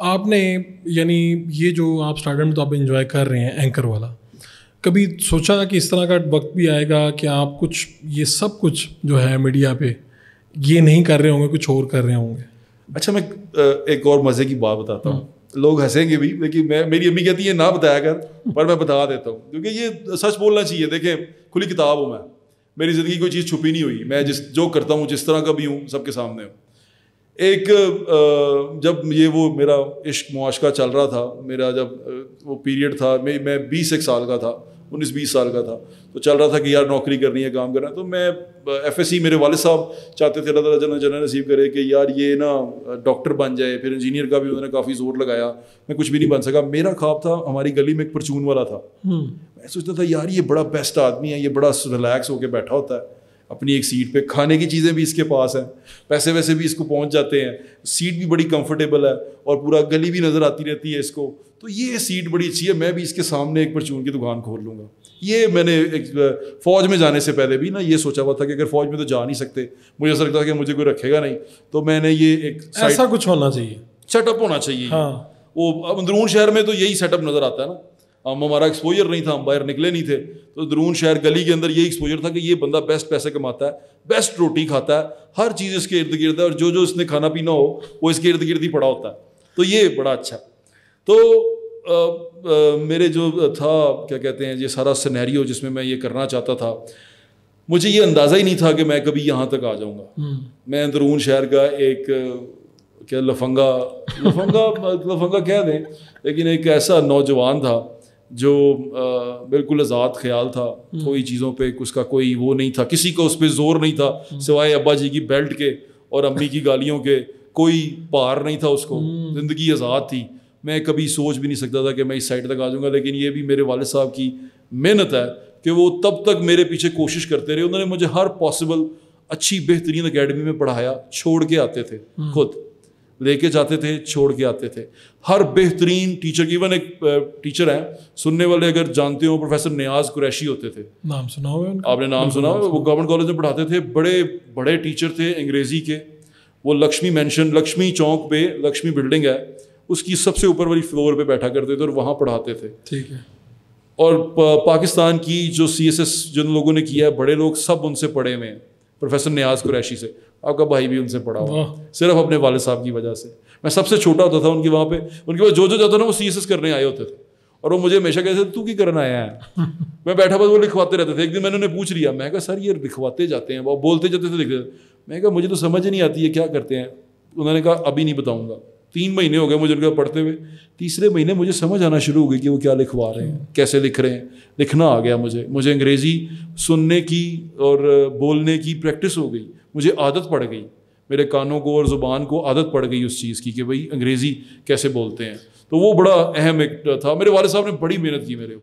आपने यानी ये जो आप स्टार्टअप में तो आप इंजॉय कर रहे हैं एंकर वाला कभी सोचा कि इस तरह का वक्त भी आएगा कि आप कुछ ये सब कुछ जो है मीडिया पे ये नहीं कर रहे होंगे कुछ और कर रहे होंगे? अच्छा मैं एक और मज़े की बात बताता हूँ। लोग हंसेंगे भी लेकिन मैं मेरी अम्मी कहती है ना बताया कर पर मैं बता देता हूँ। क्योंकि ये सच बोलना चाहिए। देखें खुली किताब हूँ मैं। मेरी ज़िंदगी कोई चीज़ छुपी नहीं हुई। मैं जिस जो करता हूँ जिस तरह का भी हूँ सबके सामने हूँ। एक जब ये वो मेरा इश्क मुआशका चल रहा था मेरा जब वो पीरियड था मैं मैं बीस एक साल का था उन्नीस बीस साल का था तो चल रहा था कि यार नौकरी करनी है काम करना है तो मैं एफ़ मेरे वाले साहब चाहते थे अल्लाह जन जन नसीब करे कि यार ये ना डॉक्टर बन जाए फिर इंजीनियर का भी उन्होंने काफ़ी ज़ोर लगाया मैं कुछ भी नहीं बन सका मेरा ख्वाब था हमारी गली में एक परचून वाला था हम्म। मैं सोचता था यार ये बड़ा बेस्ट आदमी है ये बड़ा रिलैक्स होकर बैठा होता है अपनी एक सीट पे। खाने की चीज़ें भी इसके पास हैं। पैसे वैसे भी इसको पहुँच जाते हैं। सीट भी बड़ी कंफर्टेबल है और पूरा गली भी नज़र आती रहती है इसको। तो ये सीट बड़ी अच्छी है। मैं भी इसके सामने एक परचून की दुकान खोल लूँगा। ये मैंने एक फ़ौज में जाने से पहले भी ना ये सोचा हुआ था कि अगर फ़ौज में तो जा नहीं सकते। मुझे ऐसा लगता था कि मुझे कोई रखेगा नहीं। तो मैंने ये एक ऐसा कुछ होना चाहिए। सेटअप होना चाहिए हाँ। वो अंदरून शहर में तो यही सेटअप नज़र आता है ना। हम हमारा एक्सपोजर नहीं था हम बाहर निकले नहीं थे। तो दरून शहर गली के अंदर ये एक्सपोजर था कि ये बंदा बेस्ट पैसे कमाता है बेस्ट रोटी खाता है हर चीज़ इसके इर्द गिर्द है और जो जो इसने खाना पीना हो वो इसके इर्द गिर्द ही पड़ा होता है। तो ये बड़ा अच्छा। तो आ, आ, मेरे जो था क्या कहते हैं ये सारा सिनेरियो जिसमें मैं ये करना चाहता था मुझे ये अंदाज़ा ही नहीं था कि मैं कभी यहाँ तक आ जाऊँगा। हम्म। मैं दरून शहर का एक क्या लफंगा लफंगा लफंगा कह दें लेकिन एक ऐसा नौजवान था जो आ, बिल्कुल आज़ाद ख्याल था हम्म। कोई चीज़ों पे उसका कोई वो नहीं था किसी को उस पर ज़ोर नहीं था हम्म। सिवाय अब्बा जी की बेल्ट के और अम्मी की गालियों के कोई पार नहीं था उसको हम्म। ज़िंदगी आज़ाद थी मैं कभी सोच भी नहीं सकता था कि मैं इस साइड तक आ जाऊँगा लेकिन ये भी मेरे वाले साहब की मेहनत है कि वो तब तक मेरे पीछे कोशिश करते रहे उन्होंने मुझे हर पॉसिबल अच्छी बेहतरीन अकेडमी में पढ़ाया छोड़ के आते थे खुद लेके जाते थे छोड़ के आते थे। हर बेहतरीन टीचर इवन एक टीचर हैं सुनने वाले अगर जानते हो प्रोफेसर नियाज कुरैशी होते थे। नाम सुना हुआ आपने नाम सुना हुआ वो गवर्नमेंट कॉलेज में पढ़ाते थे बड़े बड़े टीचर थे अंग्रेज़ी के। वो लक्ष्मी मैंशन लक्ष्मी चौक पे लक्ष्मी बिल्डिंग है। उसकी सबसे ऊपर वाली फ्लोर पे बैठा करते थे और वहाँ पढ़ाते थे। ठीक है। और पाकिस्तान की जो सी एस एस जिन लोगों ने किया है बड़े लोग सब उनसे पढ़े हुए हैं प्रोफेसर नियाज कुरैशी से। आपका भाई भी उनसे पढ़ा हुआ। सिर्फ़ अपने वाले साहब की वजह से। मैं सबसे छोटा होता था उनके वहाँ पे। उनके पास जो जो जाता ना वो सी करने आए होते थे। और वो मुझे हमेशा कहते थे तू की करना आया है? मैं बैठा बस वो लिखवाते रहते थे। एक दिन मैंने उन्हें पूछ लिया। मैं कहा सर ये लिखवाते जाते हैं वो बोलते जाते थे लिखते मैं कहा मुझे तो समझ नहीं आती है क्या करते हैं। उन्होंने कहा अभी नहीं बताऊँगा। तीन महीने हो गए मुझे उनका पढ़ते हुए। तीसरे महीने मुझे समझ आना शुरू हो गई कि वो क्या लिखवा रहे हैं कैसे लिख रहे हैं। लिखना आ गया मुझे। मुझे अंग्रेज़ी सुनने की और बोलने की प्रैक्टिस हो गई। मुझे आदत पड़ गई। मेरे कानों को और ज़ुबान को आदत पड़ गई उस चीज़ की कि भाई अंग्रेज़ी कैसे बोलते हैं। तो वो बड़ा अहम एक था। मेरे वाले साहब ने बड़ी मेहनत की मेरे